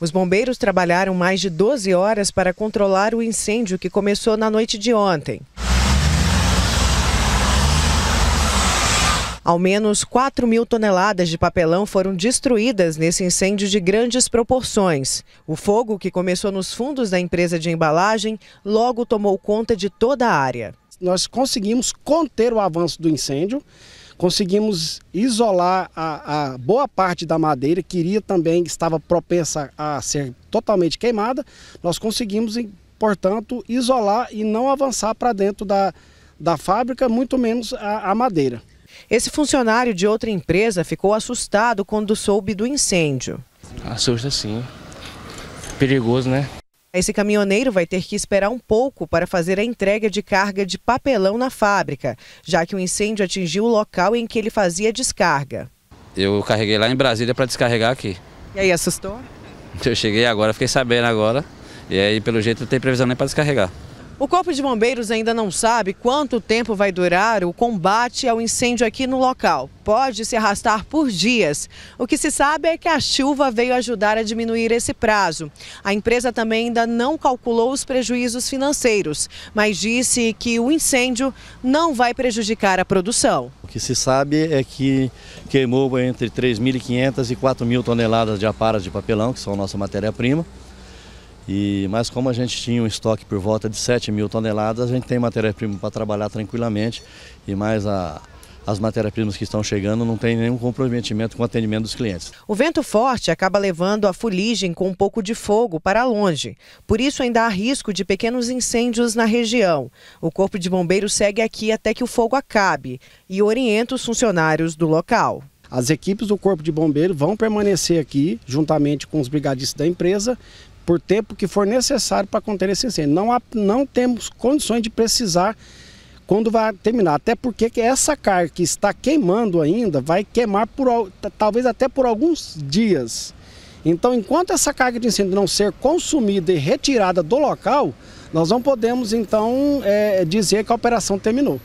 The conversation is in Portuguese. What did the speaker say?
Os bombeiros trabalharam mais de 12 horas para controlar o incêndio que começou na noite de ontem. Ao menos 4 mil toneladas de papelão foram destruídas nesse incêndio de grandes proporções. O fogo, que começou nos fundos da empresa de embalagem, logo tomou conta de toda a área. Nós conseguimos conter o avanço do incêndio, conseguimos isolar a, a boa parte da madeira, que iria também estava propensa a ser totalmente queimada. Nós conseguimos, portanto, isolar e não avançar para dentro da, da fábrica, muito menos a, a madeira. Esse funcionário de outra empresa ficou assustado quando soube do incêndio. Assusta sim. Perigoso, né? Esse caminhoneiro vai ter que esperar um pouco para fazer a entrega de carga de papelão na fábrica, já que o incêndio atingiu o local em que ele fazia descarga. Eu carreguei lá em Brasília para descarregar aqui. E aí, assustou? Eu cheguei agora, fiquei sabendo agora. E aí, pelo jeito, não tem previsão nem para descarregar. O Corpo de Bombeiros ainda não sabe quanto tempo vai durar o combate ao incêndio aqui no local. Pode se arrastar por dias. O que se sabe é que a chuva veio ajudar a diminuir esse prazo. A empresa também ainda não calculou os prejuízos financeiros, mas disse que o incêndio não vai prejudicar a produção. O que se sabe é que queimou entre 3.500 e 4.000 toneladas de aparas de papelão, que são nossa matéria-prima. E, mas como a gente tinha um estoque por volta de 7 mil toneladas, a gente tem matéria-prima para trabalhar tranquilamente e mais a, as matérias-primas que estão chegando não tem nenhum comprometimento com o atendimento dos clientes. O vento forte acaba levando a fuligem com um pouco de fogo para longe. Por isso ainda há risco de pequenos incêndios na região. O Corpo de Bombeiros segue aqui até que o fogo acabe e orienta os funcionários do local. As equipes do Corpo de Bombeiros vão permanecer aqui, juntamente com os brigadistas da empresa, por tempo que for necessário para conter esse incêndio. Não, há, não temos condições de precisar quando vai terminar, até porque essa carga que está queimando ainda vai queimar por talvez até por alguns dias. Então, enquanto essa carga de incêndio não ser consumida e retirada do local, nós não podemos então é, dizer que a operação terminou.